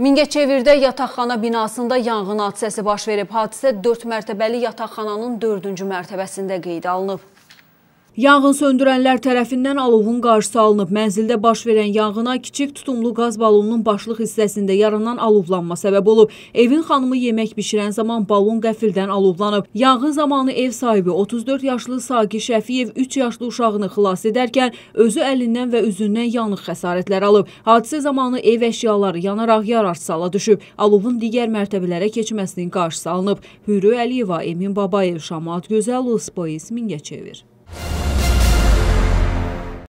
Mingəçevirdə yataqxana binasında yanğın hadisəsi baş verib. Hadisə 4 mərtəbəli yataqxananın 4-cü mərtəbəsində qeyd alınıb. Yanğın söndürənlər tərəfindən alovun qarşısı alınıb. Mənzildə baş verən yanğına kiçik tutumlu qaz balonunun başlıq hissəsində yaranan alovlanma səbəb olub. Evin xanımı yemək bişirən zaman balon qəfildən alovlanıb. Yanğın zamanı ev sahibi 34 yaşlı Saqi Şəfiyev 3 yaşlı uşağını xilas edərkən özü əlindən və üzündən yanıq xəsarətlər alıb. Hadisə zamanı ev əşyaları yanaraq yararsız hala düşüb. Alovun digər mərtəbələrə keçməsinin qarşısı alınıb. Hürü Əliyeva, Emin Babayev, Şamat Gözəlov, Spois Mingəçevir.